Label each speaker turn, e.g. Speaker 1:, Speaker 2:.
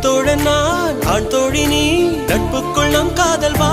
Speaker 1: பெண் தோழன் நான் ஆண் தோழி நீ. நட்புக்குள் நம் காதல் வா